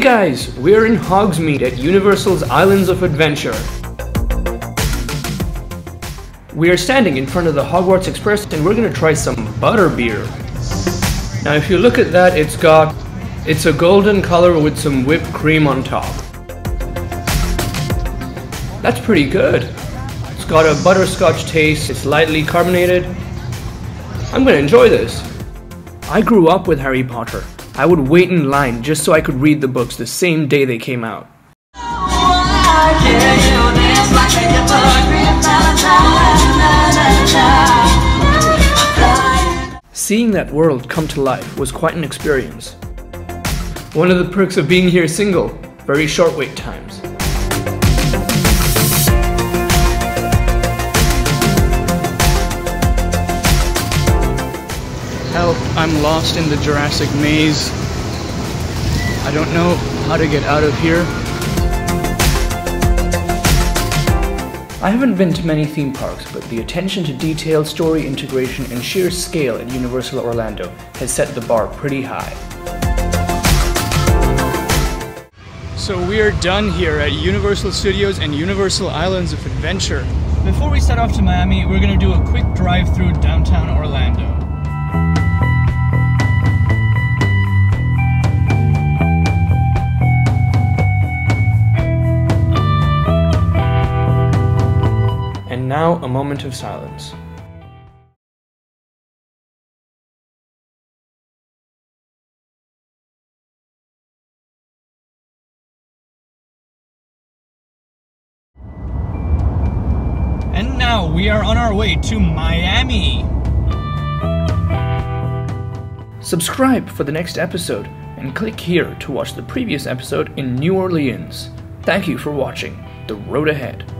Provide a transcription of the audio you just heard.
guys, we're in Hogsmeade at Universal's Islands of Adventure. We are standing in front of the Hogwarts Express and we're gonna try some butterbeer. Now if you look at that, it's got, it's a golden color with some whipped cream on top. That's pretty good. It's got a butterscotch taste, it's lightly carbonated. I'm gonna enjoy this. I grew up with Harry Potter. I would wait in line just so I could read the books the same day they came out. Seeing that world come to life was quite an experience. One of the perks of being here single, very short wait times. I'm lost in the Jurassic maze. I don't know how to get out of here. I haven't been to many theme parks, but the attention to detail, story integration, and sheer scale at Universal Orlando has set the bar pretty high. So we are done here at Universal Studios and Universal Islands of Adventure. Before we set off to Miami, we're going to do a quick drive through downtown Orlando. Now a moment of silence. And now we are on our way to Miami. Subscribe for the next episode and click here to watch the previous episode in New Orleans. Thank you for watching The Road Ahead.